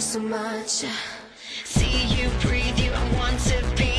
you so much. See you, breathe you, I want to be.